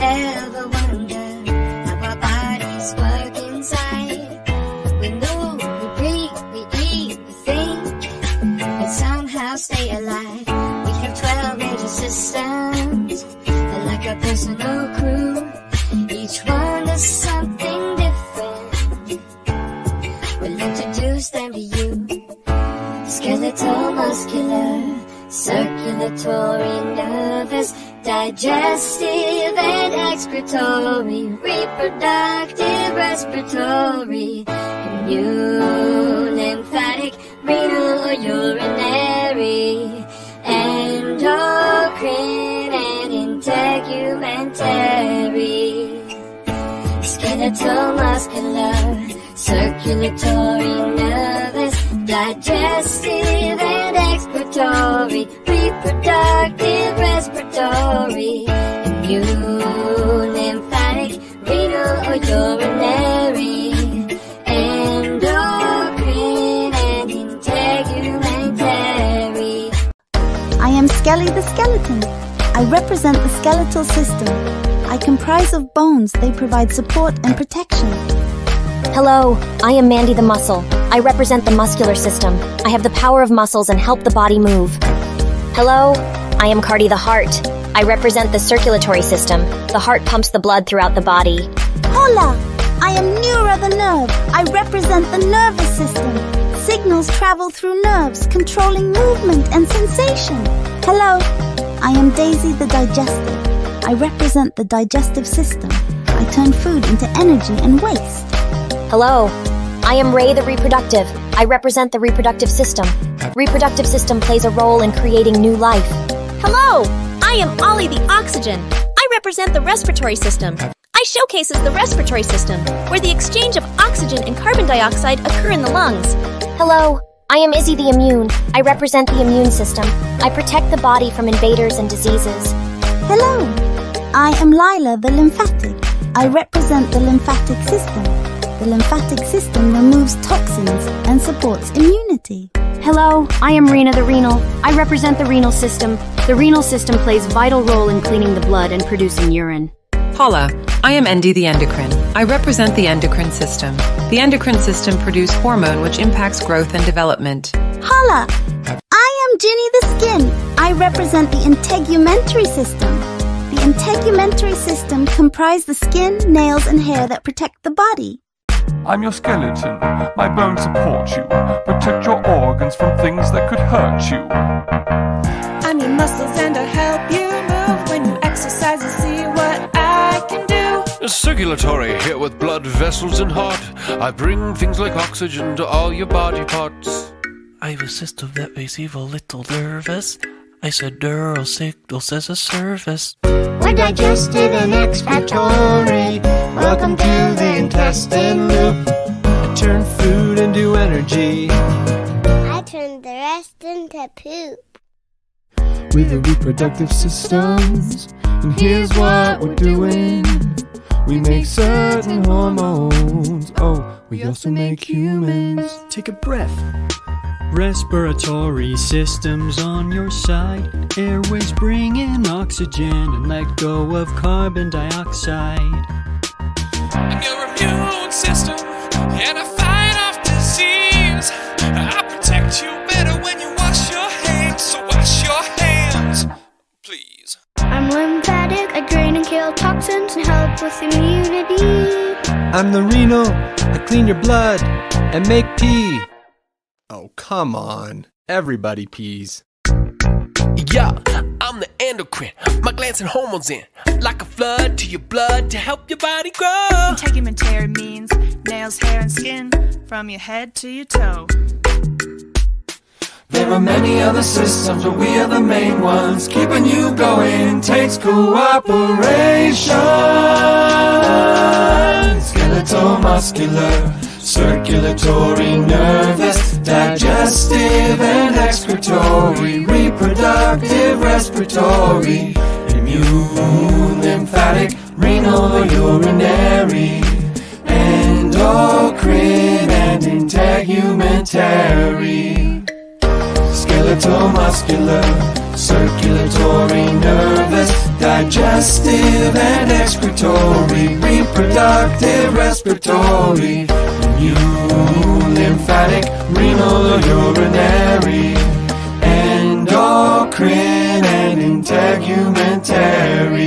ever wonder how our bodies work inside? We know, we breathe, we eat, we think, and somehow stay alive. We have 12 major systems, they're like a personal crew. Each one does something different. We'll introduce them to you. Skeletal, muscular, circulatory, nervous, digestive and excretory, reproductive, respiratory, immune, lymphatic, renal or urinary, endocrine and integumentary. Skeletal, muscular, circulatory, nervous, digestive immune, lymphatic, renal or urinary, endocrine and integumentary. I am Skelly the skeleton. I represent the skeletal system. I comprise of bones. They provide support and protection. Hello, I am Mandy the Muscle. I represent the muscular system. I have the power of muscles and help the body move. Hello, I am Cardi the Heart. I represent the circulatory system. The heart pumps the blood throughout the body. Hola! I am Neura the nerve. I represent the nervous system. Signals travel through nerves, controlling movement and sensation. Hello! I am Daisy the digestive. I represent the digestive system. I turn food into energy and waste. Hello, I am Ray the Reproductive. I represent the reproductive system. Reproductive system plays a role in creating new life. Hello, I am Ollie the Oxygen. I represent the respiratory system. I showcases the respiratory system, where the exchange of oxygen and carbon dioxide occur in the lungs. Hello, I am Izzy the Immune. I represent the immune system. I protect the body from invaders and diseases. Hello! I am Lila the lymphatic. I represent the lymphatic system. The lymphatic system removes toxins and supports immunity. Hello, I am Rena the Renal. I represent the renal system. The renal system plays vital role in cleaning the blood and producing urine. Hola, I am Endy the endocrine. I represent the endocrine system. The endocrine system produces hormone which impacts growth and development. Holla! I am Ginny the skin. I represent the integumentary system. The integumentary system comprise the skin, nails, and hair that protect the body. I'm your skeleton. My bones support you. Protect your organs from things that could hurt you. I'm your muscles and I help you move when you exercise and see what I can do. Circulatory here with blood vessels and heart. I bring things like oxygen to all your body parts. I have a system that makes evil little nervous. I send neural signals as a service. We're digestive and excretory. Welcome to the intestine loop. I turn food into energy. I turn the rest into poop. With the reproductive systems. And here's what we're doing. We make certain hormones. Oh, we also make humans. Take a breath. Respiratory systems on your side. Airways bring in oxygen and let go of carbon dioxide. I'm your immune system, and I fight off disease. I drain toxins and help with immunity. I'm the renal. I clean your blood and make pee. Oh, come on. Everybody pees. Yeah, I'm the endocrine. My glands and hormones in like a flood to your blood to help your body grow. Integumentary means nails, hair, and skin from your head to your toe. There are many other systems, but we are the main ones. Keeping you going takes cooperation. Skeletal, muscular, circulatory, nervous, digestive, and excretory, reproductive, respiratory, immune, lymphatic, renal, urinary, endocrine, and integumentary. Skeletal, muscular, circulatory, nervous, digestive and excretory, reproductive, respiratory, immune, lymphatic, renal, or urinary, endocrine, and integumentary.